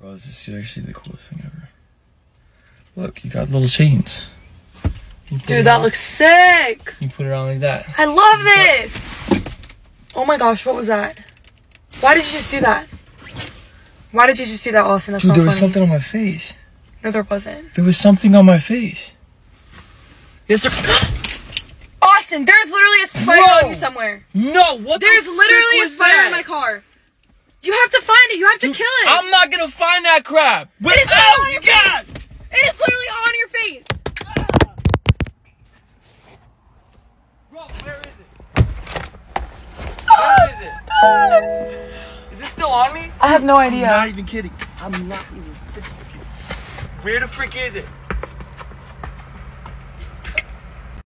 Bro, this is actually the coolest thing ever. Look, you got little chains. You put it Dude, that on- looks sick. You put it on like that. I love this. Oh my gosh, what was that? Why did you just do that? Why did you just do that, Austin? That's Dude, not there funny. was something on my face. No, there wasn't. There was something on my face. Yes, sir. Austin, there's literally a spider Bro. on you somewhere. No, what There's the literally a spider that? in my car. You have to find it. You have to kill it. I'm not gonna find that crap. It is Ow, on your God! face. It is literally on your face. Bro, where is it? Where is it? Is it still on me? I have no I'm idea. not even kidding. I'm not even kidding. Where the freak is it?